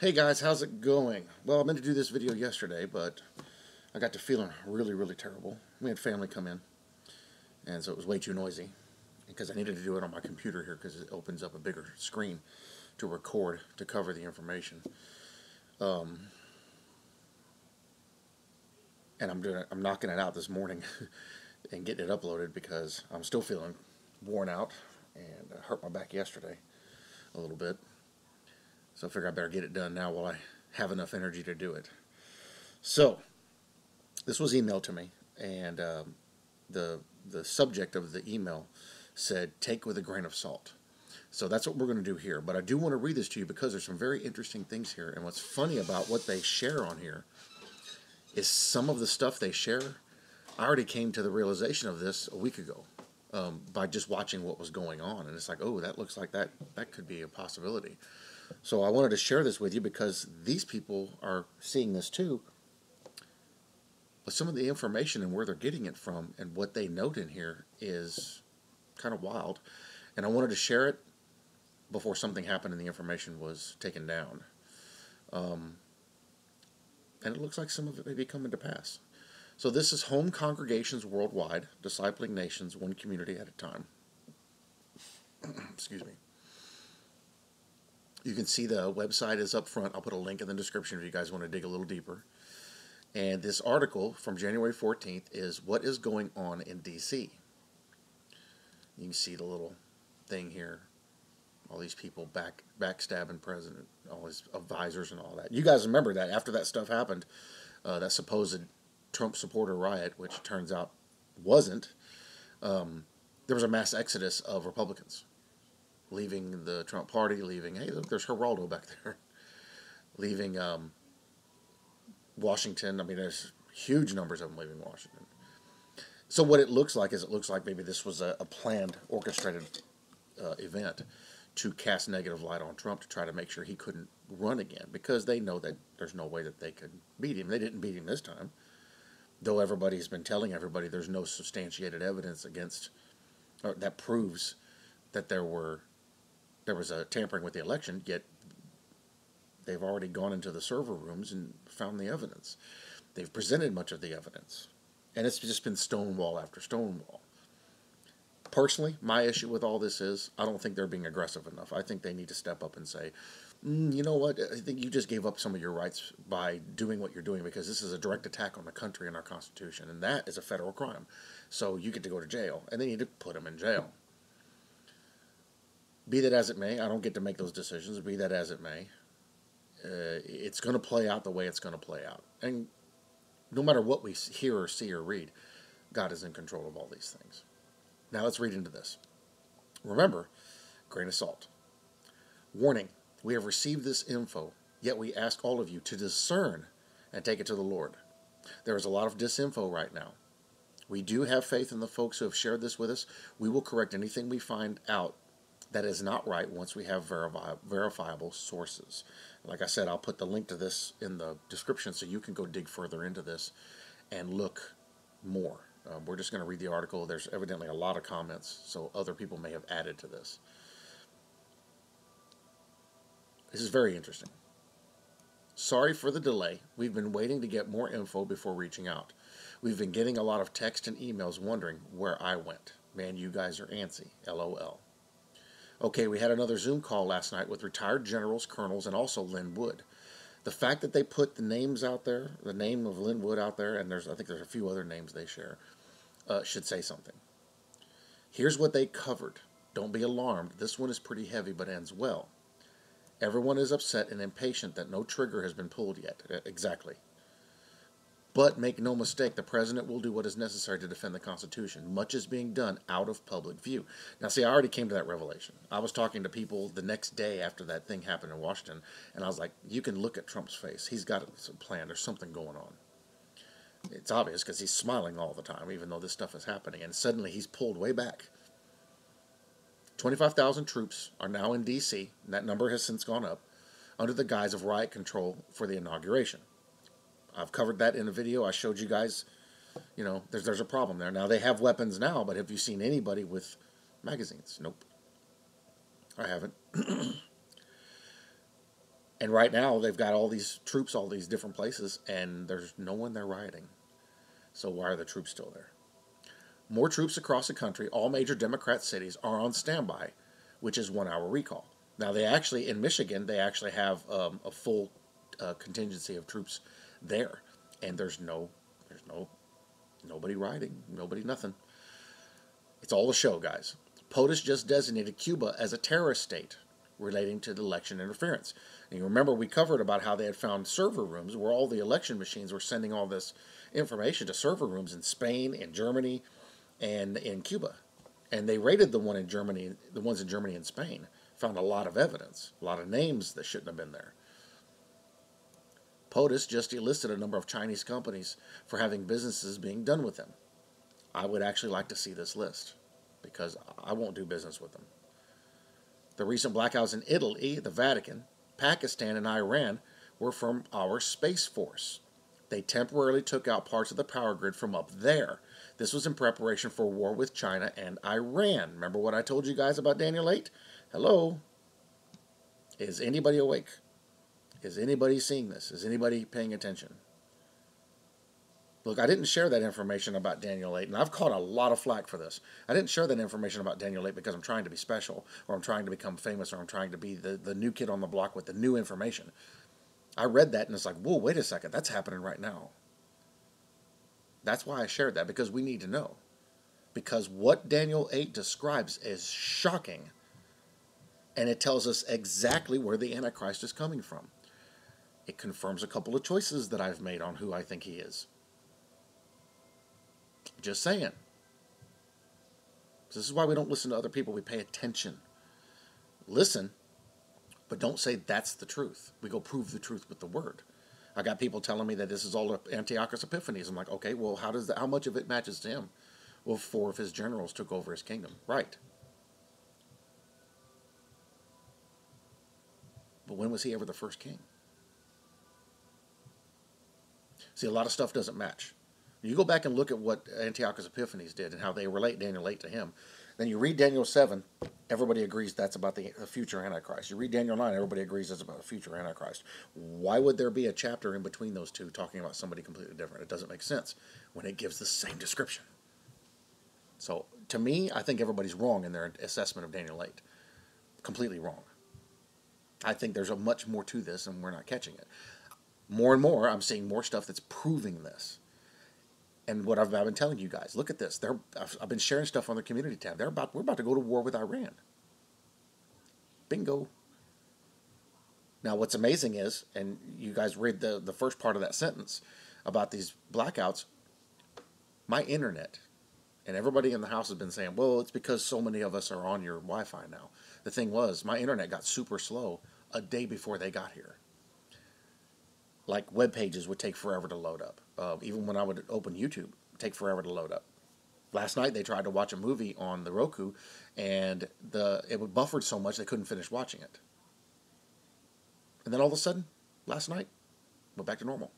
Hey guys, how's it going? Well, I meant to do this video yesterday, but I got to feeling really, really terrible. We had family come in, and so it was way too noisy because I needed to do it on my computer here because it opens up a bigger screen to record to cover the information. Um, and I'm doing it, I'm knocking it out this morning and getting it uploaded because I'm still feeling worn out and I hurt my back yesterday a little bit. So I figure I better get it done now while I have enough energy to do it. So, this was emailed to me, and um, the the subject of the email said, "Take with a grain of salt." So that's what we're going to do here. But I do want to read this to you because there's some very interesting things here. And what's funny about what they share on here is some of the stuff they share. I already came to the realization of this a week ago um, by just watching what was going on, and it's like, oh, that looks like that that could be a possibility. So I wanted to share this with you because these people are seeing this too. But some of the information and where they're getting it from and what they note in here is kind of wild. And I wanted to share it before something happened and the information was taken down. Um, and it looks like some of it may be coming to pass. So this is home congregations worldwide, discipling nations one community at a time. Excuse me. You can see the website is up front. I'll put a link in the description if you guys want to dig a little deeper. And this article from January 14th is What is Going On in D.C. You can see the little thing here. All these people back backstabbing president, all his advisors and all that. You guys remember that after that stuff happened, uh, that supposed Trump supporter riot, which turns out wasn't, um, there was a mass exodus of Republicans leaving the Trump party, leaving, hey, look, there's Geraldo back there, leaving um, Washington. I mean, there's huge numbers of them leaving Washington. So what it looks like is it looks like maybe this was a, a planned, orchestrated uh, event to cast negative light on Trump to try to make sure he couldn't run again because they know that there's no way that they could beat him. They didn't beat him this time, though everybody's been telling everybody there's no substantiated evidence against or that proves that there were there was a tampering with the election, yet they've already gone into the server rooms and found the evidence. They've presented much of the evidence. And it's just been stonewall after stonewall. Personally, my issue with all this is I don't think they're being aggressive enough. I think they need to step up and say, mm, you know what, I think you just gave up some of your rights by doing what you're doing because this is a direct attack on the country and our Constitution, and that is a federal crime. So you get to go to jail, and they need to put them in jail. Be that as it may, I don't get to make those decisions. Be that as it may, uh, it's going to play out the way it's going to play out. And no matter what we hear or see or read, God is in control of all these things. Now let's read into this. Remember, grain of salt. Warning, we have received this info, yet we ask all of you to discern and take it to the Lord. There is a lot of disinfo right now. We do have faith in the folks who have shared this with us. We will correct anything we find out that is not right once we have verifi verifiable sources. Like I said, I'll put the link to this in the description so you can go dig further into this and look more. Um, we're just going to read the article. There's evidently a lot of comments, so other people may have added to this. This is very interesting. Sorry for the delay. We've been waiting to get more info before reaching out. We've been getting a lot of text and emails wondering where I went. Man, you guys are antsy. LOL. Okay, we had another Zoom call last night with retired generals, colonels, and also Lin Wood. The fact that they put the names out there, the name of Lin Wood out there, and there's I think there's a few other names they share, uh, should say something. Here's what they covered. Don't be alarmed. This one is pretty heavy but ends well. Everyone is upset and impatient that no trigger has been pulled yet. Exactly. But make no mistake, the president will do what is necessary to defend the Constitution. Much is being done out of public view. Now, see, I already came to that revelation. I was talking to people the next day after that thing happened in Washington, and I was like, you can look at Trump's face. He's got a plan. There's something going on. It's obvious because he's smiling all the time, even though this stuff is happening. And suddenly he's pulled way back. 25,000 troops are now in D.C., and that number has since gone up, under the guise of riot control for the inauguration. I've covered that in a video. I showed you guys, you know, there's, there's a problem there. Now, they have weapons now, but have you seen anybody with magazines? Nope. I haven't. And right now they've got all these troops, all these different places, and there's no one there rioting. So why are the troops still there? More troops across the country, all major Democrat cities, are on standby, which is one hour recall. Now they actually in Michigan they actually have um, a full uh, contingency of troops there, and there's no there's no nobody riding, nobody nothing. It's all a show, guys. POTUS just designated Cuba as a terrorist state relating to the election interference. And you remember we covered about how they had found server rooms where all the election machines were sending all this information to server rooms in Spain, in Germany, and in Cuba. And they raided the one in Germany, the ones in Germany and Spain. Found a lot of evidence, a lot of names that shouldn't have been there. POTUS just enlisted a number of Chinese companies for having businesses being done with them. I would actually like to see this list because I won't do business with them. The recent blackouts in Italy, the Vatican, Pakistan, and Iran were from our Space Force. They temporarily took out parts of the power grid from up there. This was in preparation for war with China and Iran. Remember what I told you guys about Daniel 8? Hello? Is anybody awake? Is anybody seeing this? Is anybody paying attention? Look, I didn't share that information about Daniel 8, and I've caught a lot of flack for this. I didn't share that information about Daniel 8 because I'm trying to be special, or I'm trying to become famous, or I'm trying to be the, the new kid on the block with the new information. I read that and it's like, whoa, wait a second, that's happening right now. That's why I shared that, because we need to know. Because what Daniel 8 describes is shocking, and it tells us exactly where the Antichrist is coming from. It confirms a couple of choices that I've made on who I think he is. Just saying. This is why we don't listen to other people. We pay attention. Listen, but don't say that's the truth. We go prove the truth with the word. I got people telling me that this is all Antiochus Epiphanes. I'm like, okay, well, how does that? How much of it matches to him? Well, four of his generals took over his kingdom. Right. But when was he ever the first king? See, a lot of stuff doesn't match. You go back and look at what Antiochus Epiphanes did and how they relate Daniel 8 to him. Then you read Daniel 7, everybody agrees that's about the future Antichrist. You read Daniel 9, everybody agrees that's about the future Antichrist. Why would there be a chapter in between those two talking about somebody completely different? It doesn't make sense when it gives the same description. So, to me, I think everybody's wrong in their assessment of Daniel 8. Completely wrong. I think there's a much more to this and we're not catching it. More and more, I'm seeing more stuff that's proving this and what I've, I've, been telling you guys, look at this. They're, I've, I've, been sharing stuff on the community tab. They're about, we're about to go to war with Iran. Bingo. Now, what's amazing is, and you guys read the, the first part of that sentence about these blackouts, my internet, and everybody in the house has been saying, well, it's because so many of us are on your Wi Fi now. The thing was, my internet got super slow a day before they got here like web pages would take forever to load up. Uh, even when I would open YouTube, take forever to load up. Last night they tried to watch a movie on the Roku, and the it would buffered so much they couldn't finish watching it. And then all of a sudden, last night, went back to normal.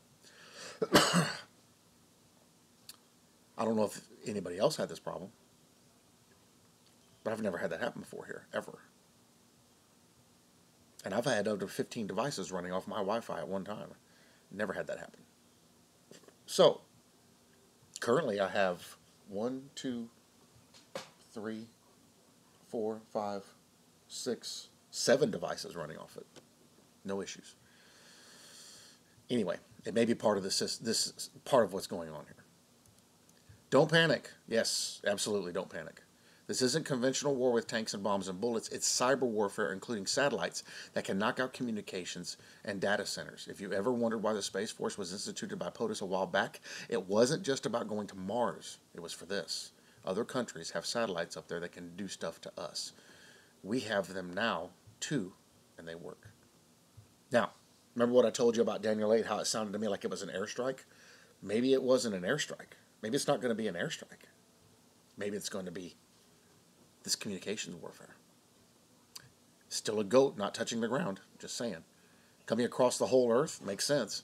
I don't know if anybody else had this problem, but I've never had that happen before here, ever. And I've had up to 15 devices running off my Wi Fi at one time. Never had that happen. So, currently I have one, two, three, four, five, six, seven devices running off it. No issues. Anyway, it may be part of this. This part of what's going on here. Don't panic. Yes, absolutely, don't panic. This isn't conventional war with tanks and bombs and bullets. It's cyber warfare, including satellites that can knock out communications and data centers. If you ever wondered why the Space Force was instituted by POTUS a while back, it wasn't just about going to Mars. It was for this. Other countries have satellites up there that can do stuff to us. We have them now, too, and they work. Now, remember what I told you about Daniel 8, how it sounded to me like it was an airstrike? Maybe it wasn't an airstrike. Maybe it's not going to be an airstrike. Maybe it's going to be this communications warfare. Still a goat not touching the ground, just saying. Coming across the whole earth makes sense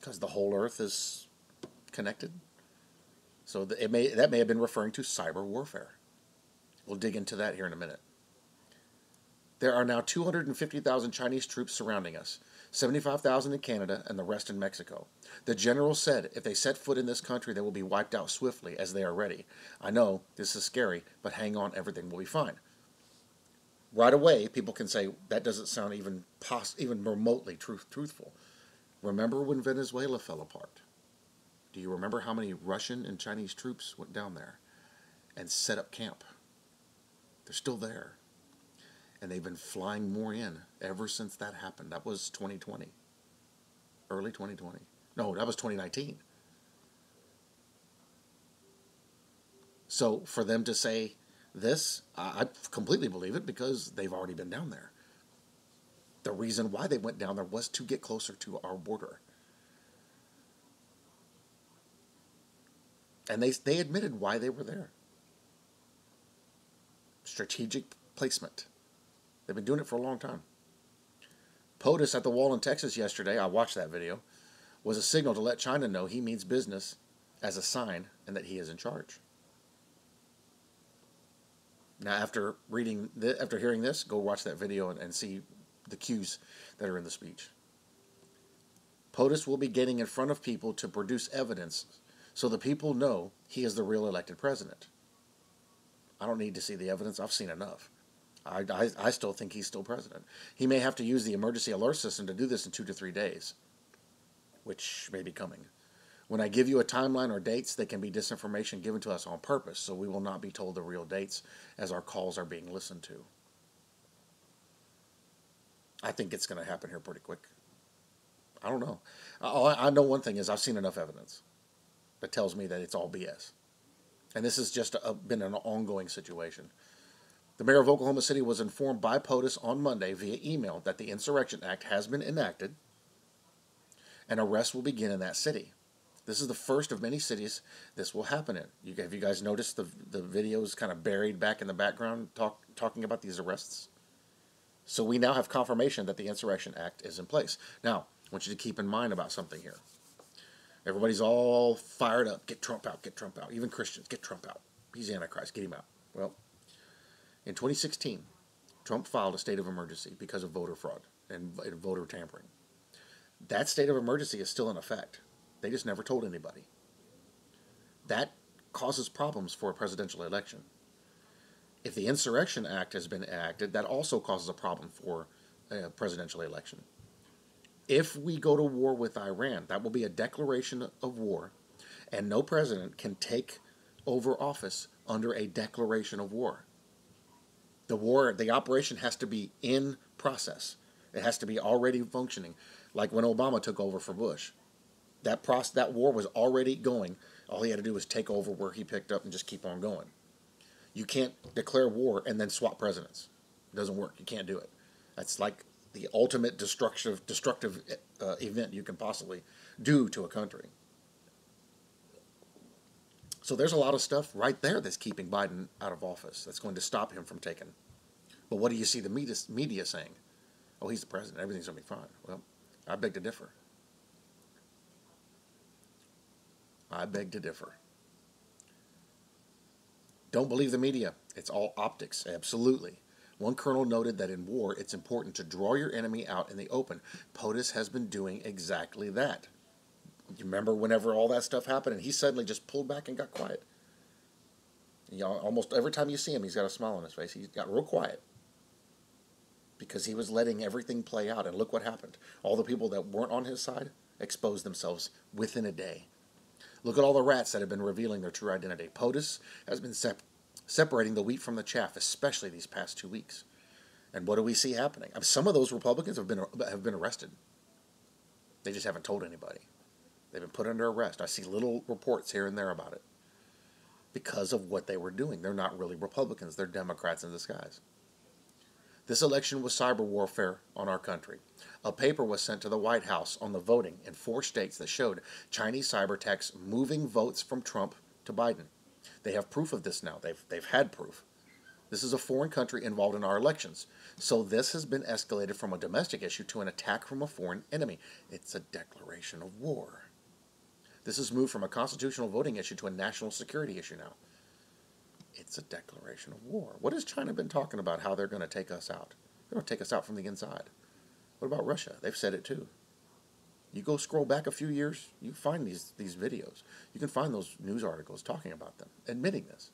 because the whole earth is connected. So it may that may have been referring to cyber warfare. We'll dig into that here in a minute. There are now 250,000 Chinese troops surrounding us, 75,000 in Canada and the rest in Mexico. The general said if they set foot in this country, they will be wiped out swiftly, as they are ready. I know this is scary, but hang on, everything will be fine. Right away, people can say that doesn't sound even pos- even remotely truth- truthful. Remember when Venezuela fell apart? Do you remember how many Russian and Chinese troops went down there and set up camp? They're still there. And they've been flying more in ever since that happened. That was 2020. Early 2020. No, that was 2019. So for them to say this, I completely believe it because they've already been down there. The reason why they went down there was to get closer to our border. And they, they admitted why they were there strategic placement. They've been doing it for a long time. POTUS at the wall in Texas yesterday, I watched that video, was a signal to let China know he means business as a sign and that he is in charge. Now, after reading, th- after hearing this, go watch that video and, and see the cues that are in the speech. POTUS will be getting in front of people to produce evidence so the people know he is the real elected president. I don't need to see the evidence. I've seen enough. I, I, I still think he's still president. He may have to use the emergency alert system to do this in two to three days, which may be coming. When I give you a timeline or dates, they can be disinformation given to us on purpose, so we will not be told the real dates as our calls are being listened to. I think it's going to happen here pretty quick. I don't know. All I know one thing is I've seen enough evidence that tells me that it's all BS. And this has just a, been an ongoing situation. The mayor of Oklahoma City was informed by POTUS on Monday via email that the Insurrection Act has been enacted and arrests will begin in that city. This is the first of many cities this will happen in. You, have you guys noticed the, the videos kind of buried back in the background talk, talking about these arrests? So we now have confirmation that the Insurrection Act is in place. Now, I want you to keep in mind about something here. Everybody's all fired up. Get Trump out, get Trump out. Even Christians, get Trump out. He's Antichrist, get him out. Well, in 2016, Trump filed a state of emergency because of voter fraud and, voter tampering. That state of emergency is still in effect. They just never told anybody. That causes problems for a presidential election. If the Insurrection Act has been enacted, that also causes a problem for a presidential election if we go to war with Iran, that will be a declaration of war, and no president can take over office under a declaration of war. The war, the operation has to be in process. It has to be already functioning, like when Obama took over for Bush. That process, that war was already going. All he had to do was take over where he picked up and just keep on going. You can't declare war and then swap presidents. It doesn't work. You can't do it. That's like the ultimate destructive destructive uh, event you can possibly do to a country. So there's a lot of stuff right there that's keeping Biden out of office. That's going to stop him from taking. But what do you see the media, media saying? Oh, he's the president. Everything's going to be fine. Well, I beg to differ. I beg to differ. Don't believe the media. It's all optics. Absolutely. One colonel noted that in war, it's important to draw your enemy out in the open. POTUS has been doing exactly that. You remember whenever all that stuff happened and he suddenly just pulled back and got quiet? You know, almost every time you see him, he's got a smile on his face. He got real quiet because he was letting everything play out. And look what happened. All the people that weren't on his side exposed themselves within a day. Look at all the rats that have been revealing their true identity. POTUS has been sep- separating the wheat from the chaff, especially these past two weeks. And what do we see happening? I mean, some of those Republicans have been have been arrested. They just haven't told anybody. They've been put under arrest. I see little reports here and there about it because of what they were doing. They're not really Republicans, they're Democrats in disguise. This election was cyber warfare on our country. A paper was sent to the White House on the voting in four states that showed Chinese cyber attacks moving votes from Trump to Biden. They have proof of this now. They've, they've had proof. This is a foreign country involved in our elections. So this has been escalated from a domestic issue to an attack from a foreign enemy. It's a declaration of war. This has moved from a constitutional voting issue to a national security issue now. It's a declaration of war. What has China been talking about how they're going to take us out? They're going to take us out from the inside. What about Russia? They've said it too. You go scroll back a few years, you find these, these videos. You can find those news articles talking about them, admitting this.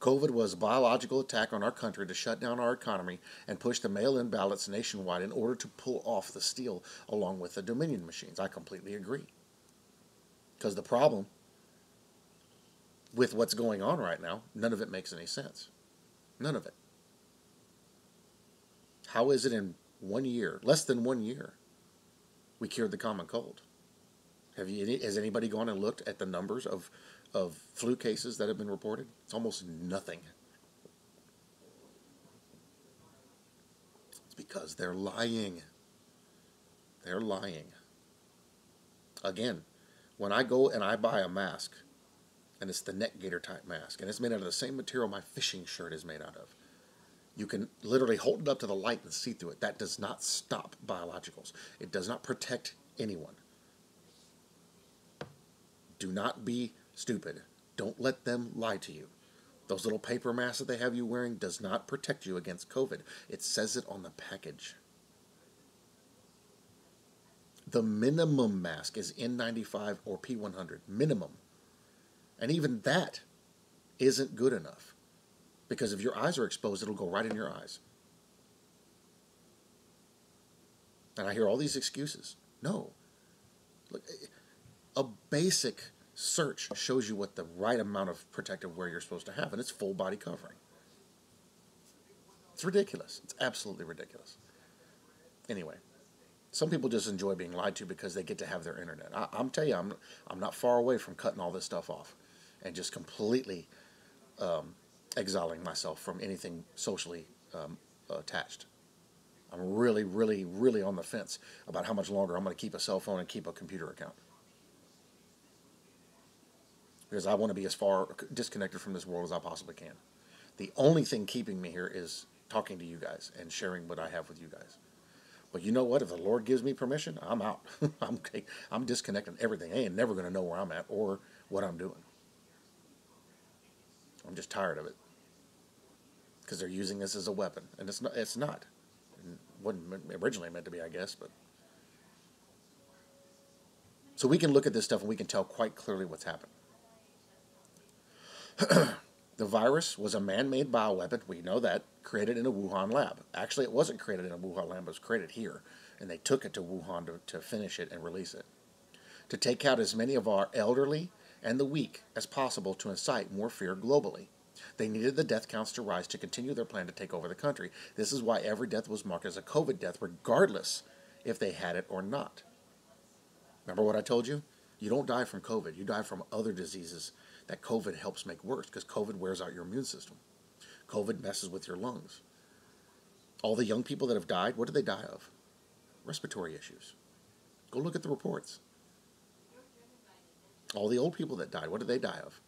COVID was a biological attack on our country to shut down our economy and push the mail in ballots nationwide in order to pull off the steal along with the Dominion machines. I completely agree. Because the problem with what's going on right now, none of it makes any sense. None of it. How is it in one year, less than one year, we cured the common cold? Have you, has anybody gone and looked at the numbers of of flu cases that have been reported? It's almost nothing. It's because they're lying. They're lying. Again, when I go and I buy a mask, and it's the neck gaiter type mask, and it's made out of the same material my fishing shirt is made out of. You can literally hold it up to the light and see through it. That does not stop biologicals. It does not protect anyone. Do not be stupid. Don't let them lie to you. Those little paper masks that they have you wearing does not protect you against COVID. It says it on the package. The minimum mask is N95 or P100. Minimum. And even that isn't good enough. Because if your eyes are exposed, it'll go right in your eyes. And I hear all these excuses. No. Look, a basic search shows you what the right amount of protective wear you're supposed to have, and it's full body covering. It's ridiculous. It's absolutely ridiculous. Anyway, some people just enjoy being lied to because they get to have their internet. I, am telling you, I'm I'm not far away from cutting all this stuff off, and just completely um, exiling myself from anything socially um, attached. I'm really, really, really on the fence about how much longer I'm going to keep a cell phone and keep a computer account because I want to be as far disconnected from this world as I possibly can. The only thing keeping me here is talking to you guys and sharing what I have with you guys. But you know what? If the Lord gives me permission, I'm out. I'm I'm disconnecting everything. I ain't never going to know where I'm at or what I'm doing. I'm just tired of it because they're using this as a weapon, and it's not. It's not. It wasn't originally meant to be, I guess, but. So we can look at this stuff and we can tell quite clearly what's happened. The virus was a man made bioweapon, we know that, created in a Wuhan lab. Actually, it wasn't created in a Wuhan lab, it was created here, and they took it to Wuhan to, to finish it and release it. To take out as many of our elderly and the weak as possible to incite more fear globally. They needed the death counts to rise to continue their plan to take over the country. This is why every death was marked as a COVID death, regardless if they had it or not. Remember what I told you? You don't die from COVID, you die from other diseases that COVID helps make worse because COVID wears out your immune system. COVID messes with your lungs. All the young people that have died, what did they die of? Respiratory issues. Go look at the reports. All the old people that died, what did they die of?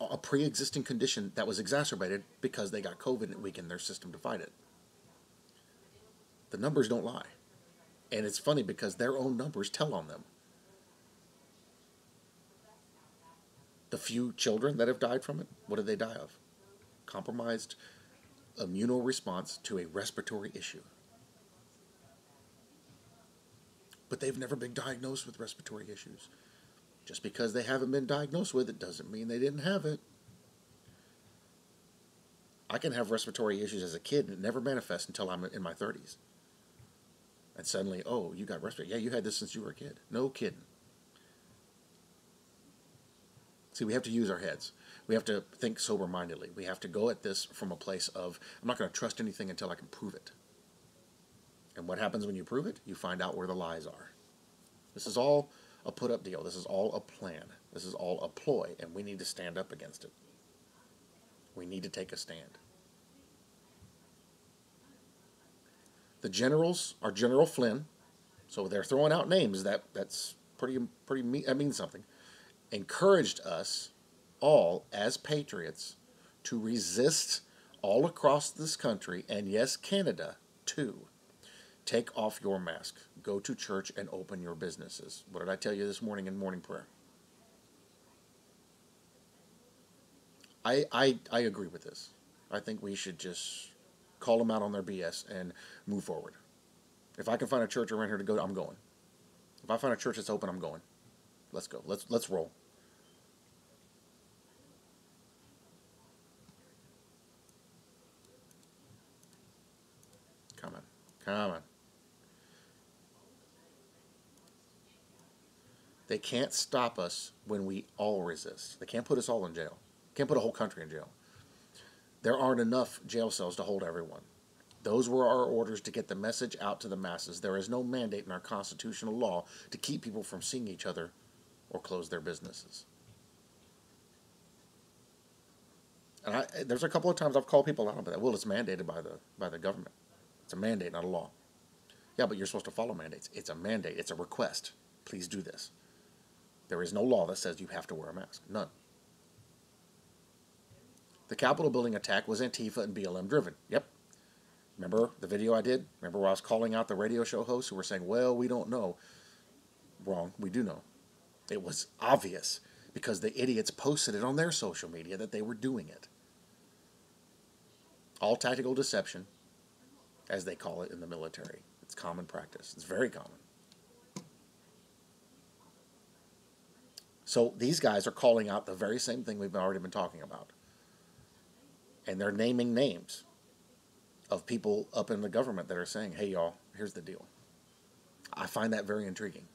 A pre existing condition that was exacerbated because they got COVID and it weakened their system to fight it. The numbers don't lie. And it's funny because their own numbers tell on them. The few children that have died from it, what did they die of? Compromised immuno response to a respiratory issue. But they've never been diagnosed with respiratory issues. Just because they haven't been diagnosed with it doesn't mean they didn't have it. I can have respiratory issues as a kid and it never manifests until I'm in my 30s. And suddenly, oh, you got respiratory. Yeah, you had this since you were a kid. No kidding. See, we have to use our heads. We have to think sober mindedly. We have to go at this from a place of, I'm not going to trust anything until I can prove it. And what happens when you prove it? You find out where the lies are. This is all a put up deal. This is all a plan. This is all a ploy, and we need to stand up against it. We need to take a stand. The generals are General Flynn, so they're throwing out names. That that's pretty pretty. That means something encouraged us all as patriots to resist all across this country, and yes, Canada too. Take off your mask, go to church, and open your businesses. What did I tell you this morning in morning prayer? I, I, I agree with this. I think we should just call them out on their BS, and move forward. If I can find a church around here to go, I'm going. If I find a church that's open, I'm going. Let's go. Let's let's roll. Come on. Come on. They can't stop us when we all resist. They can't put us all in jail. Can't put a whole country in jail. There aren't enough jail cells to hold everyone. Those were our orders to get the message out to the masses. There is no mandate in our constitutional law to keep people from seeing each other or close their businesses. And I, there's a couple of times I've called people out on that. Well, it's mandated by the by the government. It's a mandate, not a law. Yeah, but you're supposed to follow mandates. It's a mandate. It's a request. Please do this. There is no law that says you have to wear a mask. None. The Capitol building attack was Antifa and BLM driven. Yep. Remember the video I did? Remember where I was calling out the radio show hosts who were saying, well, we don't know. Wrong. We do know. It was obvious because the idiots posted it on their social media that they were doing it. All tactical deception, as they call it in the military. It's common practice. It's very common. So these guys are calling out the very same thing we've already been talking about and they're naming names of people up in the government that are saying, hey, y'all, here's the deal. I find that very intriguing.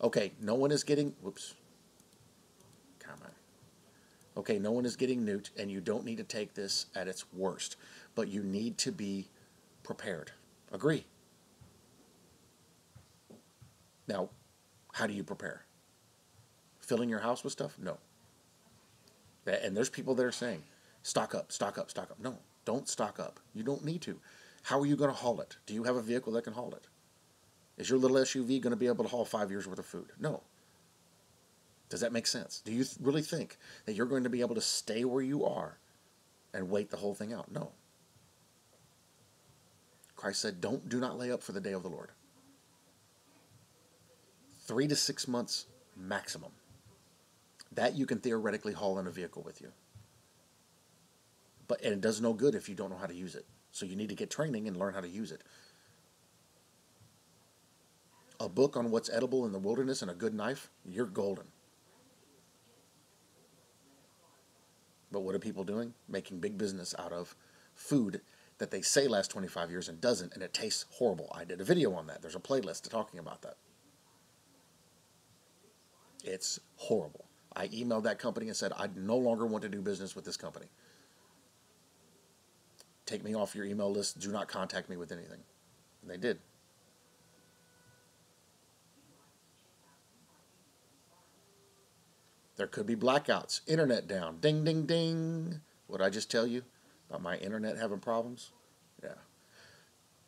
Okay, no one is getting, whoops, come on. Okay, no one is getting nuked, and you don't need to take this at its worst, but you need to be prepared. Agree. Now, how do you prepare? Filling your house with stuff? No. And there's people that are saying, stock up, stock up, stock up. No, don't stock up. You don't need to. How are you going to haul it? Do you have a vehicle that can haul it? Is your little SUV going to be able to haul five years worth of food? No. Does that make sense? Do you really think that you're going to be able to stay where you are and wait the whole thing out? No. Christ said, "Don't do not lay up for the day of the Lord." 3 to 6 months maximum. That you can theoretically haul in a vehicle with you but and it does no good if you don't know how to use it. So you need to get training and learn how to use it. A book on what's edible in the wilderness and a good knife, you're golden. But what are people doing? Making big business out of food that they say lasts 25 years and doesn't, and it tastes horrible. I did a video on that. There's a playlist talking about that. It's horrible. I emailed that company and said, I no longer want to do business with this company take me off your email list. Do not contact me with anything. And they did. There could be blackouts, internet down, ding, ding, ding. What I just tell you about my internet having problems? Yeah.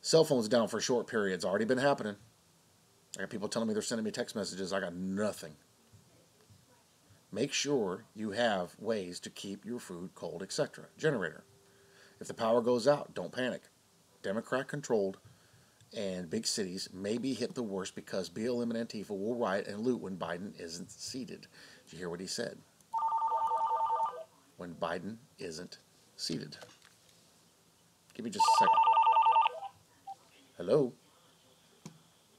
Cell phones down for short periods. Already been happening. I got people telling me they're sending me text messages. I got nothing. Make sure you have ways to keep your food cold, etc. Generator. If the power goes out, don't panic. Democrat controlled and big cities may be hit the worst because BLM and Antifa will riot and loot when Biden isn't seated. Did you hear what he said? When Biden isn't seated. Give me just a second. Hello?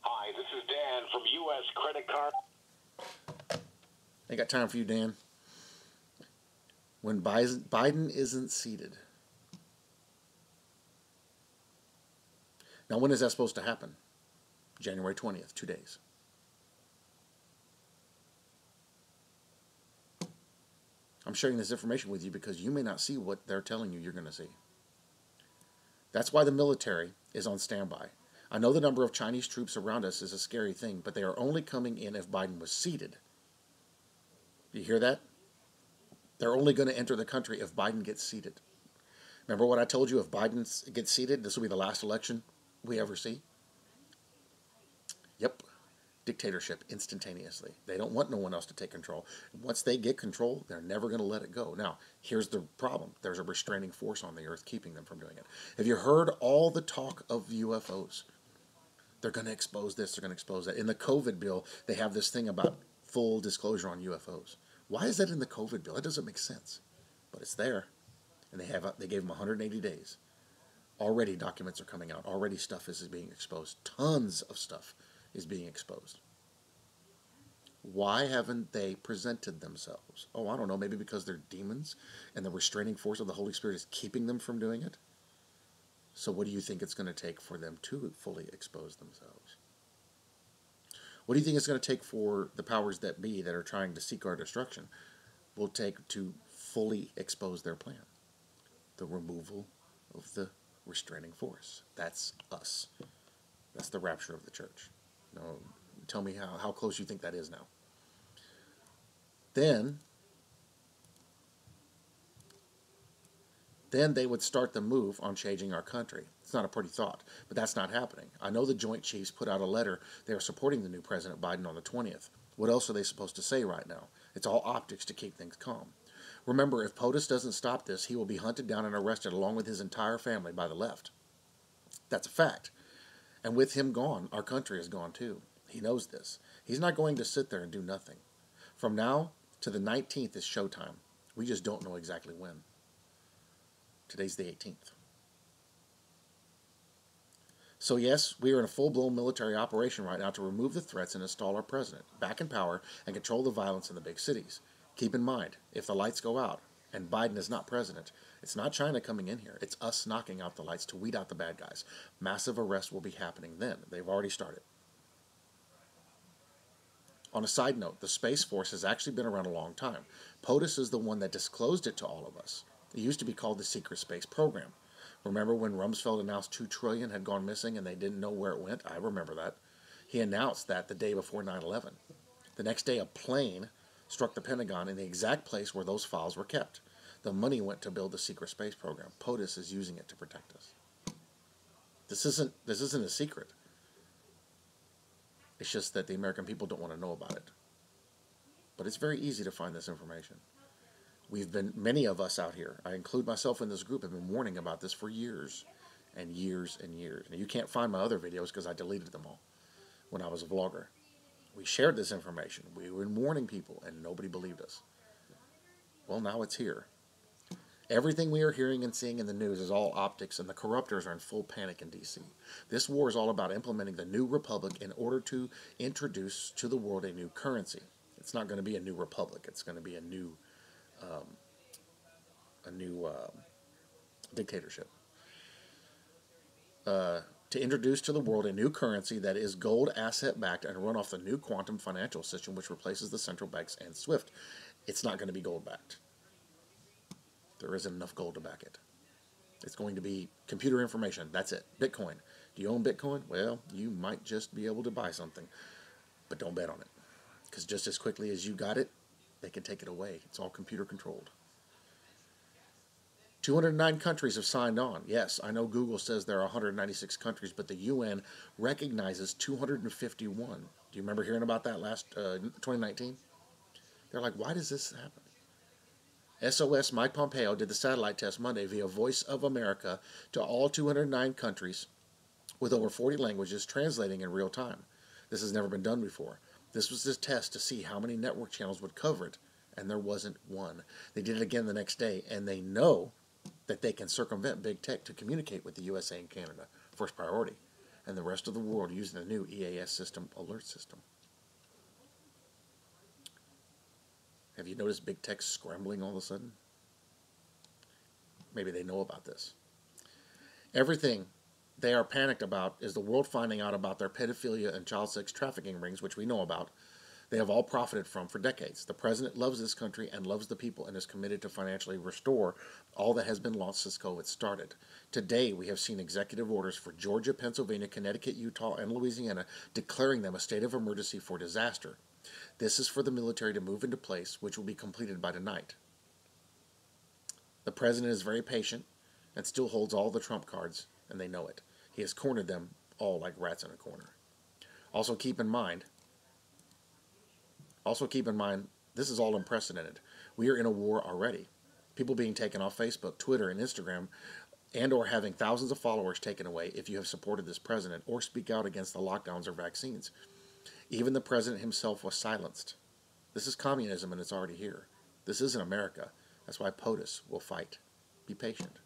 Hi, this is Dan from U.S. Credit Card. I got time for you, Dan. When Biden isn't seated. Now, when is that supposed to happen? January 20th, two days. I'm sharing this information with you because you may not see what they're telling you you're going to see. That's why the military is on standby. I know the number of Chinese troops around us is a scary thing, but they are only coming in if Biden was seated. You hear that? They're only going to enter the country if Biden gets seated. Remember what I told you? If Biden gets seated, this will be the last election we ever see? Yep. Dictatorship instantaneously. They don't want no one else to take control. Once they get control, they're never going to let it go. Now, here's the problem there's a restraining force on the earth keeping them from doing it. Have you heard all the talk of UFOs? They're going to expose this, they're going to expose that. In the COVID bill, they have this thing about full disclosure on UFOs. Why is that in the COVID bill? That doesn't make sense. But it's there. And they have they gave them 180 days. Already documents are coming out. Already stuff is being exposed. Tons of stuff is being exposed. Why haven't they presented themselves? Oh, I don't know. Maybe because they're demons and the restraining force of the Holy Spirit is keeping them from doing it? So, what do you think it's going to take for them to fully expose themselves? What do you think it's going to take for the powers that be that are trying to seek our destruction will take to fully expose their plan? The removal of the restraining force. That's us. That's the rapture of the church. Now, tell me how, how close you think that is now. Then, then they would start the move on changing our country. It's not a pretty thought, but that's not happening. I know the Joint Chiefs put out a letter. They are supporting the new President Biden on the 20th. What else are they supposed to say right now? It's all optics to keep things calm. Remember, if POTUS doesn't stop this, he will be hunted down and arrested along with his entire family by the left. That's a fact. And with him gone, our country is gone too. He knows this. He's not going to sit there and do nothing. From now to the 19th is showtime. We just don't know exactly when. Today's the 18th. So, yes, we are in a full blown military operation right now to remove the threats and install our president back in power and control the violence in the big cities. Keep in mind, if the lights go out and Biden is not president, it's not China coming in here. It's us knocking out the lights to weed out the bad guys. Massive arrests will be happening then. They've already started. On a side note, the Space Force has actually been around a long time. POTUS is the one that disclosed it to all of us. It used to be called the Secret Space Program. Remember when Rumsfeld announced 2 trillion had gone missing and they didn't know where it went? I remember that. He announced that the day before 9/11. The next day a plane struck the Pentagon in the exact place where those files were kept. The money went to build the secret space program. POTUS is using it to protect us. This isn't this isn't a secret. It's just that the American people don't want to know about it. But it's very easy to find this information. We've been many of us out here, I include myself in this group, have been warning about this for years and years and years. Now you can't find my other videos because I deleted them all when I was a vlogger. We shared this information. We were warning people, and nobody believed us. Well, now it's here. Everything we are hearing and seeing in the news is all optics, and the corruptors are in full panic in D.C. This war is all about implementing the new republic in order to introduce to the world a new currency. It's not going to be a new republic. It's going to be a new, um, a new uh, dictatorship. Uh, to introduce to the world a new currency that is gold asset backed and run off the new quantum financial system, which replaces the central banks and SWIFT. It's not going to be gold backed. There isn't enough gold to back it. It's going to be computer information. That's it. Bitcoin. Do you own Bitcoin? Well, you might just be able to buy something, but don't bet on it. Because just as quickly as you got it, they can take it away. It's all computer controlled. 209 countries have signed on. Yes, I know Google says there are 196 countries, but the UN recognizes 251. Do you remember hearing about that last uh, 2019? They're like, why does this happen? SOS Mike Pompeo did the satellite test Monday via Voice of America to all 209 countries with over 40 languages translating in real time. This has never been done before. This was this test to see how many network channels would cover it, and there wasn't one. They did it again the next day, and they know that they can circumvent big tech to communicate with the USA and Canada, first priority, and the rest of the world using the new EAS system alert system. Have you noticed big tech scrambling all of a sudden? Maybe they know about this. Everything they are panicked about is the world finding out about their pedophilia and child sex trafficking rings, which we know about, they have all profited from for decades. The president loves this country and loves the people and is committed to financially restore all that has been lost since COVID started. Today, we have seen executive orders for Georgia, Pennsylvania, Connecticut, Utah, and Louisiana declaring them a state of emergency for disaster. This is for the military to move into place, which will be completed by tonight. The president is very patient and still holds all the trump cards, and they know it. He has cornered them all like rats in a corner. Also, keep in mind also, keep in mind, this is all unprecedented. We are in a war already. People being taken off Facebook, Twitter, and Instagram, and or having thousands of followers taken away if you have supported this president or speak out against the lockdowns or vaccines. Even the president himself was silenced. This is communism and it's already here. This isn't America. That's why POTUS will fight. Be patient.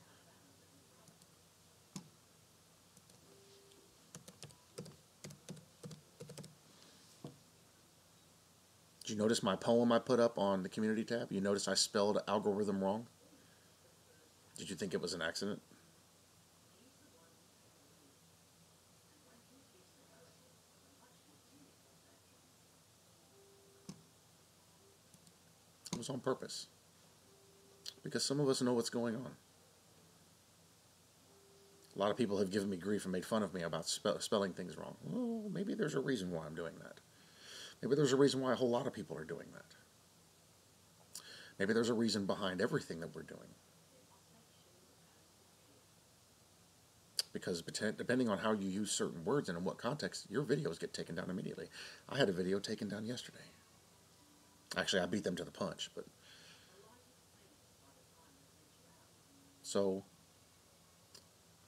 You notice my poem I put up on the community tab? You notice I spelled algorithm wrong? Did you think it was an accident? It was on purpose. Because some of us know what's going on. A lot of people have given me grief and made fun of me about spe- spelling things wrong. Well, maybe there's a reason why I'm doing that. Maybe there's a reason why a whole lot of people are doing that. Maybe there's a reason behind everything that we're doing. Because depending on how you use certain words and in what context, your videos get taken down immediately. I had a video taken down yesterday. Actually, I beat them to the punch, but. So,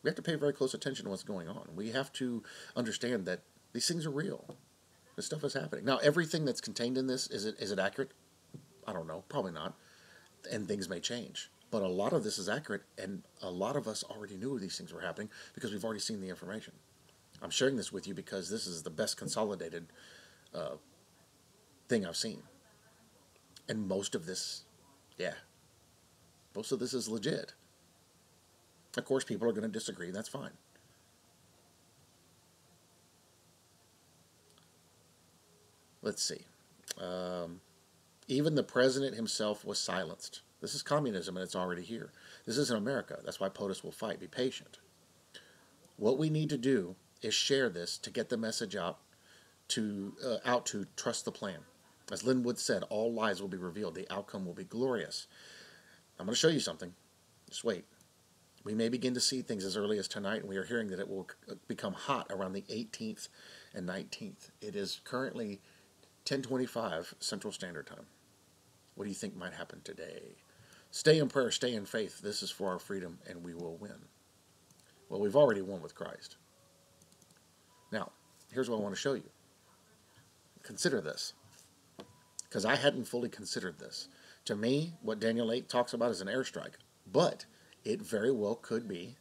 we have to pay very close attention to what's going on. We have to understand that these things are real. This stuff is happening. Now, everything that's contained in this, is it, is it accurate? I don't know. Probably not. And things may change. But a lot of this is accurate, and a lot of us already knew these things were happening because we've already seen the information. I'm sharing this with you because this is the best consolidated uh, thing I've seen. And most of this, yeah, most of this is legit. Of course, people are going to disagree, that's fine. Let's see. Um, even the president himself was silenced. This is communism and it's already here. This isn't America. That's why POTUS will fight. Be patient. What we need to do is share this to get the message out to uh, out to trust the plan. As Lin Wood said, all lies will be revealed. The outcome will be glorious. I'm going to show you something. Just wait. We may begin to see things as early as tonight, and we are hearing that it will become hot around the 18th and 19th. It is currently 1025 Central Standard Time. What do you think might happen today? Stay in prayer, stay in faith. This is for our freedom, and we will win. Well, we've already won with Christ. Now, here's what I want to show you. Consider this, because I hadn't fully considered this. To me, what Daniel 8 talks about is an airstrike, but it very well could be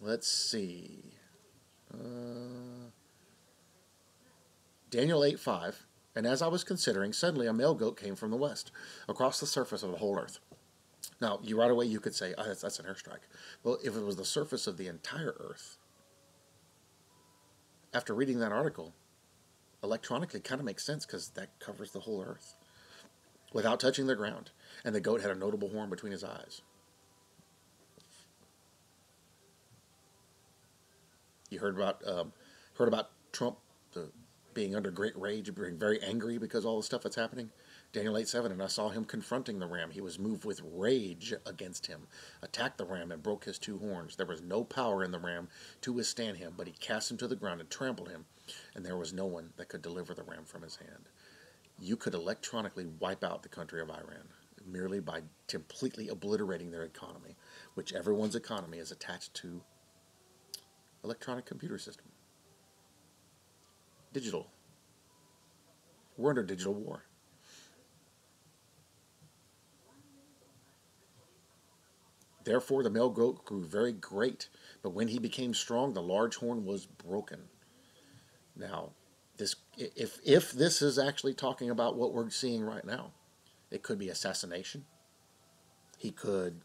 Let's see. Uh, Daniel 8 5. And as I was considering, suddenly a male goat came from the west, across the surface of the whole earth. Now, you right away you could say, oh, that's, that's an airstrike. Well, if it was the surface of the entire earth, after reading that article, electronically it kind of makes sense because that covers the whole earth without touching the ground. And the goat had a notable horn between his eyes. You heard about um, heard about Trump the, being under great rage, being very angry because all the stuff that's happening. Daniel 8 7, and I saw him confronting the ram. He was moved with rage against him, attacked the ram, and broke his two horns. There was no power in the ram to withstand him, but he cast him to the ground and trampled him, and there was no one that could deliver the ram from his hand. You could electronically wipe out the country of Iran merely by completely obliterating their economy, which everyone's economy is attached to electronic computer system. Digital. We're under digital war. Therefore, the male goat grew very great, but when he became strong, the large horn was broken. Now, this if if this is actually talking about what we're seeing right now, it could be assassination. He could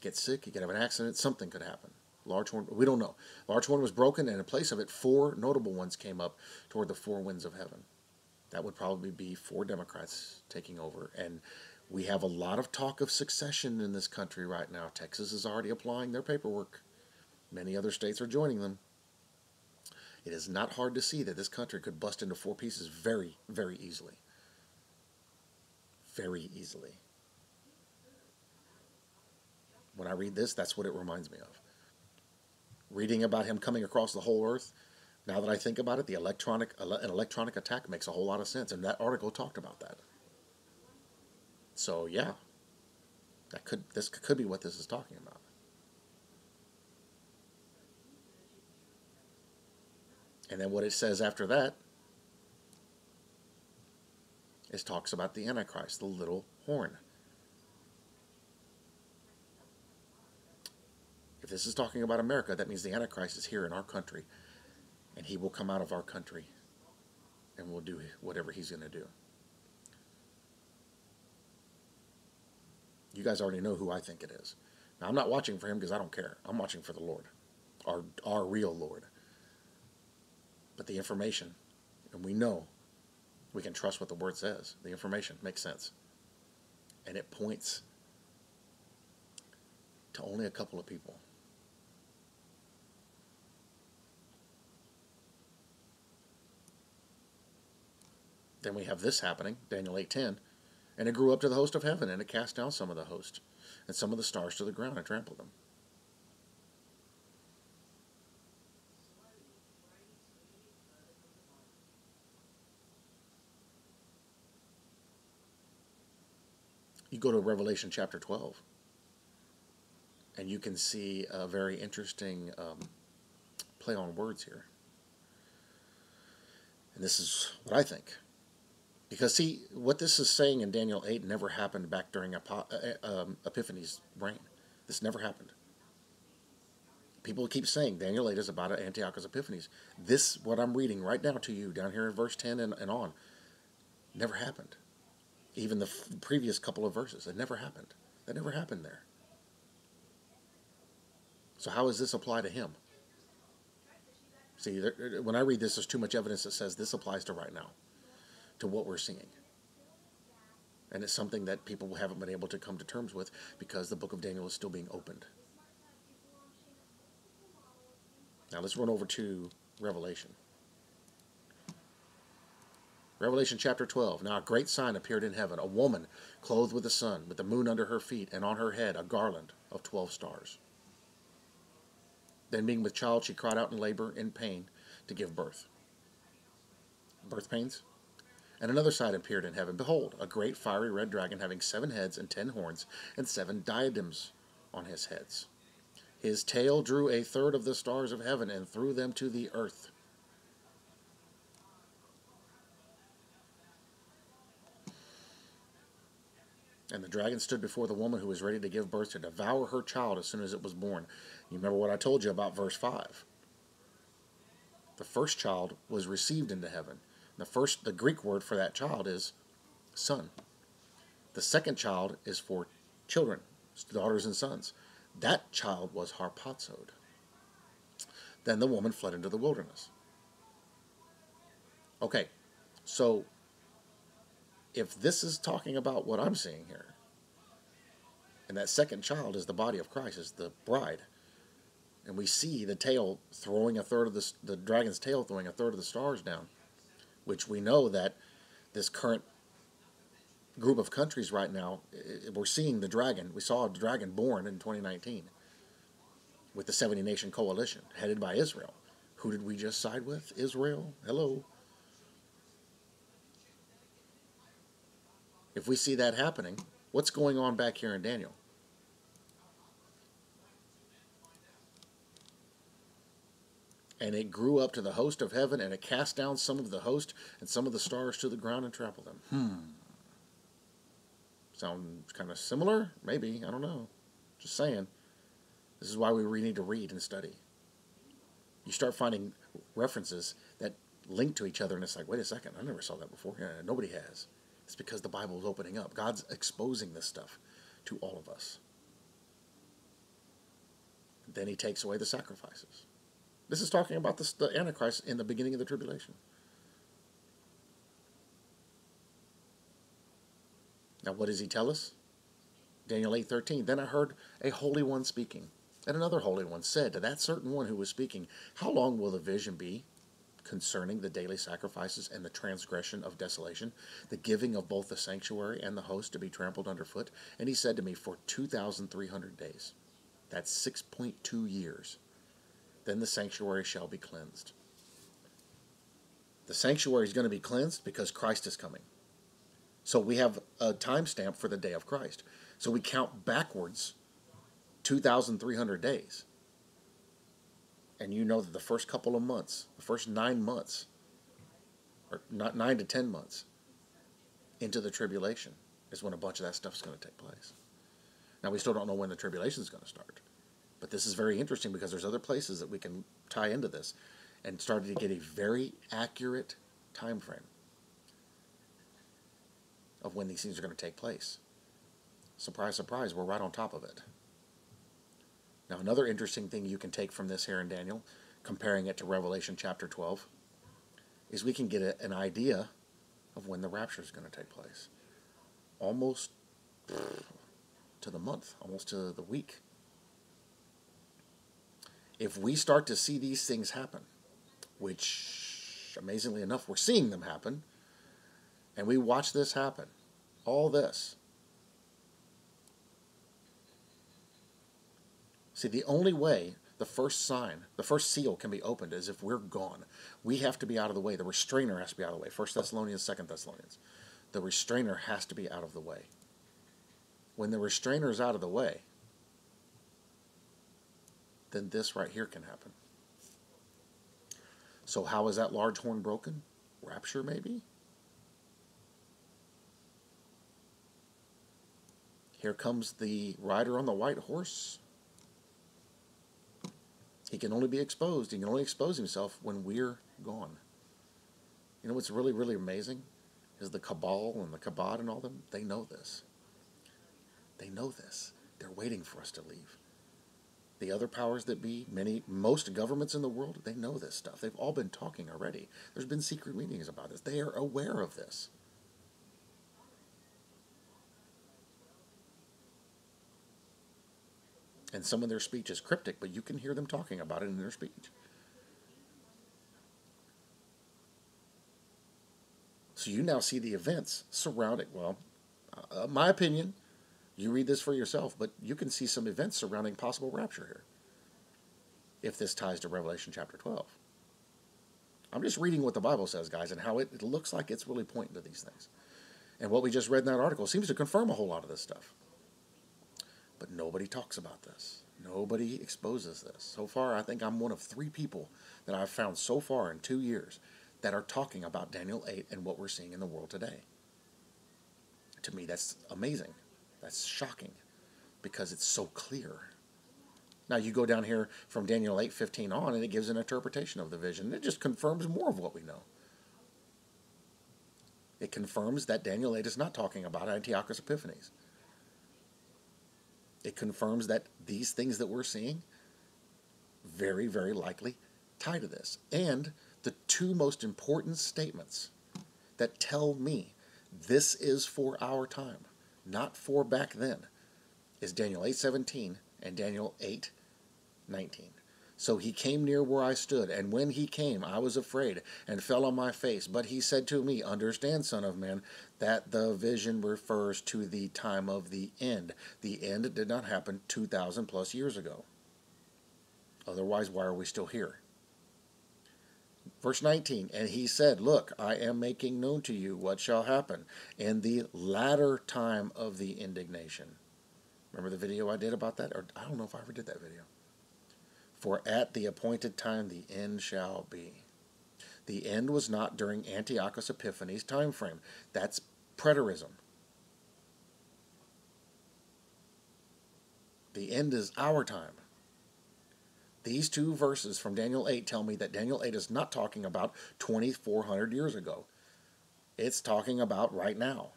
get sick. He could have an accident. Something could happen. Large horn, we don't know. Large horn was broken, and in place of it, four notable ones came up toward the four winds of heaven. That would probably be four Democrats taking over. And we have a lot of talk of succession in this country right now. Texas is already applying their paperwork, many other states are joining them. It is not hard to see that this country could bust into four pieces very, very easily. Very easily. When I read this, that's what it reminds me of reading about him coming across the whole earth, now that I think about it, the electronic an electronic attack makes a whole lot of sense, and that article talked about that. So yeah, that could this could be what this is talking about. And then what it says after that is talks about the Antichrist, the little horn. This is talking about America, that means the Antichrist is here in our country. And he will come out of our country and will do whatever he's going to do. You guys already know who I think it is. Now, I'm not watching for him because I don't care. I'm watching for the Lord, our, our real Lord. But the information, and we know we can trust what the Word says. The information makes sense. And it points to only a couple of people. Then we have this happening, Daniel 8:10, and it grew up to the host of heaven, and it cast down some of the host, and some of the stars to the ground, and trampled them. You go to Revelation chapter 12, and you can see a very interesting um, play on words here. And this is what I think. Because, see, what this is saying in Daniel 8 never happened back during Apo- uh, um, Epiphanes' reign. This never happened. People keep saying Daniel 8 is about Antiochus Epiphanes. This, what I'm reading right now to you, down here in verse 10 and, and on, never happened. Even the previous couple of verses, it never happened. That never happened there. So, how does this apply to him? See, there, when I read this, there's too much evidence that says this applies to right now to what we're seeing. And it's something that people haven't been able to come to terms with because the book of Daniel is still being opened. Now let's run over to Revelation. Revelation chapter 12. Now a great sign appeared in heaven a woman clothed with the sun, with the moon under her feet, and on her head a garland of 12 stars. Then, being with child, she cried out in labor, in pain, to give birth. Birth pains? And another sign appeared in heaven. Behold, a great fiery red dragon having seven heads and ten horns and seven diadems on his heads. His tail drew a third of the stars of heaven and threw them to the earth. And the dragon stood before the woman who was ready to give birth to devour her child as soon as it was born. You remember what I told you about verse 5. The first child was received into heaven. The first the Greek word for that child is son. The second child is for children, daughters and sons. That child was harpazoed. Then the woman fled into the wilderness. Okay, so if this is talking about what I'm seeing here, and that second child is the body of Christ, is the bride, and we see the tail throwing a third of the, the dragon's tail throwing a third of the stars down, which we know that this current group of countries right now, we're seeing the dragon. We saw a dragon born in 2019 with the 70 nation coalition headed by Israel. Who did we just side with? Israel. Hello. If we see that happening, what's going on back here in Daniel? And it grew up to the host of heaven, and it cast down some of the host and some of the stars to the ground and trampled them. Hmm. Sound kind of similar? Maybe. I don't know. Just saying. This is why we really need to read and study. You start finding references that link to each other, and it's like, wait a second, I never saw that before. Yeah, nobody has. It's because the Bible is opening up. God's exposing this stuff to all of us. Then he takes away the sacrifices. This is talking about the, Antichrist in the beginning of the tribulation. Now, what does he tell us? Daniel 8:13. Then I heard a holy one speaking, and another holy one said to that certain one who was speaking, "How long will the vision be concerning the daily sacrifices and the transgression of desolation, the giving of both the sanctuary and the host to be trampled underfoot?" And he said to me, "For 2300 days. That's 6.2 years. Then the sanctuary shall be cleansed." The sanctuary is going to be cleansed because Christ is coming. So we have a timestamp for the day of Christ. So we count backwards 2,300 days. And you know that the first couple of months, the first nine months, or not nine to ten months into the tribulation, is when a bunch of that stuff is going to take place. Now we still don't know when the tribulation is going to start, But this is very interesting because there's other places that we can tie into this and started to get a very accurate time frame of when these things are going to take place. Surprise, surprise, we're right on top of it. Now, another interesting thing you can take from this here in Daniel, comparing it to Revelation chapter 12, is we can get a, an idea of when the rapture is going to take place. Almost to the month, almost to the week. If we start to see these things happen, which amazingly enough, we're seeing them happen, and we watch this happen, all this. See, the only way the first sign, the first seal can be opened is if we're gone. We have to be out of the way. The restrainer has to be out of the way. First Thessalonians, Second Thessalonians. The restrainer has to be out of the way. When the restrainer is out of the way, then this right here can happen. So how is that large horn broken? Rapture, maybe? Here comes the rider on the white horse. He can only be exposed. He can only expose himself when we're gone. You know what's really, really amazing? Is the cabal and the kabod and all them, they know this. They know this. They're waiting for us to leave. The other powers that be, many, most governments in the world, they know this stuff. They've all been talking already. There's been secret meetings about this. They are aware of this. And some of their speech is cryptic, but you can hear them talking about it in their speech. So you now see the events surrounding, well, uh, my opinion, you read this for yourself, but you can see some events surrounding possible rapture here. If this ties to Revelation chapter 12. I'm just reading what the Bible says, guys, and how it, it looks like it's really pointing to these things. And what we just read in that article seems to confirm a whole lot of this stuff. But nobody talks about this. Nobody exposes this. So far, I think I'm one of three people that I've found so far in two years that are talking about Daniel 8 and what we're seeing in the world today. To me, that's amazing. That's shocking because it's so clear. Now you go down here from Daniel 8:15 on and it gives an interpretation of the vision. It just confirms more of what we know. It confirms that Daniel 8 is not talking about Antiochus Epiphanes. It confirms that these things that we're seeing very very likely tie to this. And the two most important statements that tell me this is for our time not for back then, is Daniel 8:17 and Daniel 8:19. So he came near where I stood, and when he came, I was afraid and fell on my face. But he said to me, Understand, Son of Man, that the vision refers to the time of the end. The end did not happen 2,000 plus years ago. Otherwise, why are we still here? Verse 19, and he said, Look, I am making known to you what shall happen in the latter time of the indignation. Remember the video I did about that? Or I don't know if I ever did that video. For at the appointed time the end shall be. The end was not during Antiochus Epiphanes' time frame. That's preterism. The end is our time. These two verses from Daniel 8 tell me that Daniel 8 is not talking about 2,400 years ago. It's talking about right now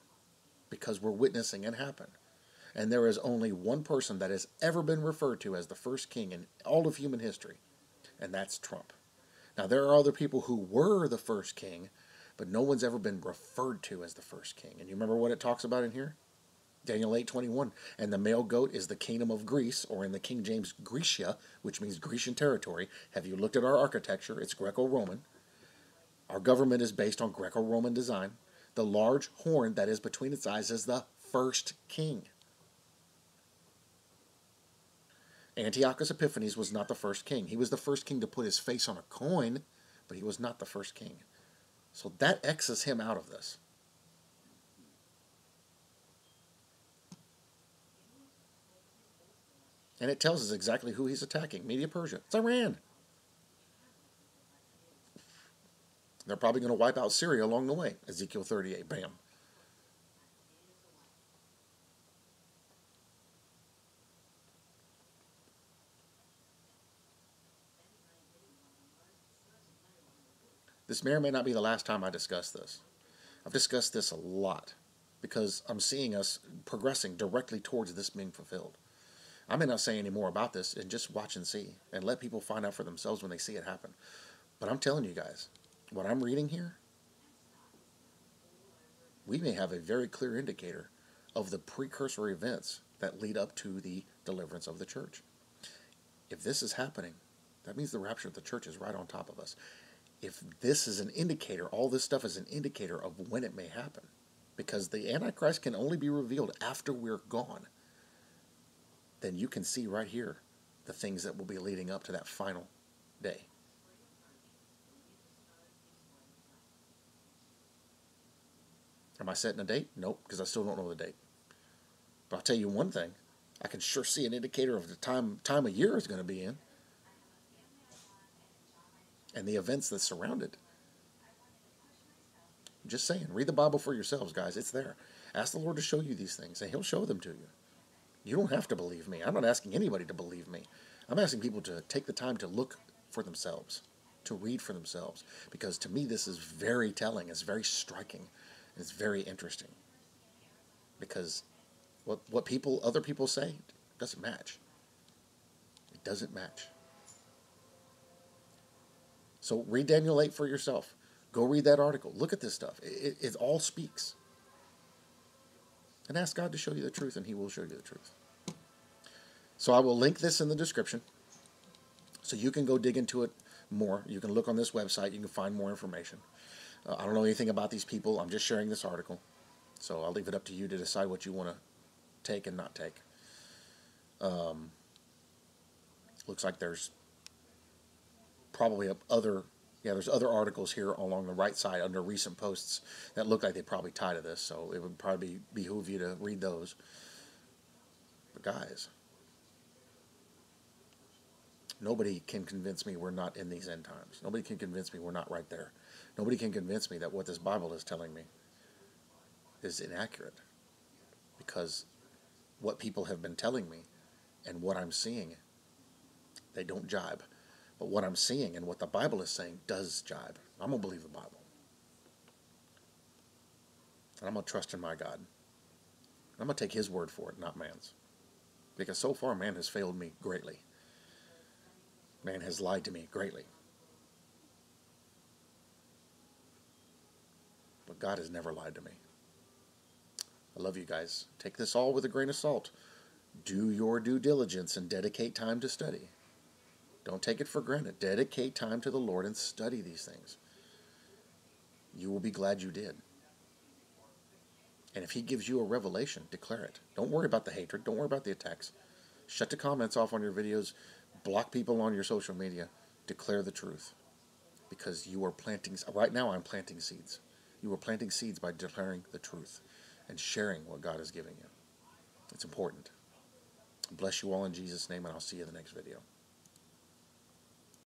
because we're witnessing it happen. And there is only one person that has ever been referred to as the first king in all of human history, and that's Trump. Now, there are other people who were the first king, but no one's ever been referred to as the first king. And you remember what it talks about in here? Daniel 8:21, and the male goat is the kingdom of Greece, or in the King James Grecia, which means Grecian territory. Have you looked at our architecture? It's Greco-Roman. Our government is based on Greco-Roman design. The large horn that is between its eyes is the first king. Antiochus Epiphanes was not the first king. He was the first king to put his face on a coin, but he was not the first king. So that X's him out of this. And it tells us exactly who he's attacking Media Persia. It's Iran. They're probably going to wipe out Syria along the way. Ezekiel 38, bam. This may or may not be the last time I discuss this. I've discussed this a lot because I'm seeing us progressing directly towards this being fulfilled. I may not say any more about this and just watch and see and let people find out for themselves when they see it happen. But I'm telling you guys, what I'm reading here, we may have a very clear indicator of the precursor events that lead up to the deliverance of the church. If this is happening, that means the rapture of the church is right on top of us. If this is an indicator, all this stuff is an indicator of when it may happen, because the Antichrist can only be revealed after we're gone, then you can see right here the things that will be leading up to that final day. Am I setting a date? Nope, because I still don't know the date. But I'll tell you one thing: I can sure see an indicator of the time time of year is going to be in, and the events that surround it. Just saying, read the Bible for yourselves, guys. It's there. Ask the Lord to show you these things, and He'll show them to you. You don't have to believe me. I'm not asking anybody to believe me. I'm asking people to take the time to look for themselves, to read for themselves, because to me this is very telling. It's very striking. It's very interesting. Because what what people other people say doesn't match. It doesn't match. So read Daniel 8 for yourself. Go read that article. Look at this stuff. It, it, it all speaks. And ask God to show you the truth, and He will show you the truth. So I will link this in the description so you can go dig into it more. You can look on this website, you can find more information. Uh, I don't know anything about these people, I'm just sharing this article. So I'll leave it up to you to decide what you want to take and not take. Um, looks like there's probably other yeah there's other articles here along the right side under recent posts that look like they probably tie to this so it would probably behoove you to read those. But guys nobody can convince me we're not in these end times. Nobody can convince me we're not right there. Nobody can convince me that what this bible is telling me is inaccurate because what people have been telling me and what I'm seeing, they don't jibe. But what I'm seeing and what the Bible is saying does jibe. I'm going to believe the Bible. And I'm going to trust in my God. I'm going to take His word for it, not man's. Because so far, man has failed me greatly. Man has lied to me greatly. But God has never lied to me. I love you guys. Take this all with a grain of salt. Do your due diligence and dedicate time to study. Don't take it for granted. Dedicate time to the Lord and study these things. You will be glad you did. And if He gives you a revelation, declare it. Don't worry about the hatred. Don't worry about the attacks. Shut the comments off on your videos. Block people on your social media. Declare the truth. Because you are planting, right now I'm planting seeds. You are planting seeds by declaring the truth and sharing what God is giving you. It's important. Bless you all in Jesus' name, and I'll see you in the next video.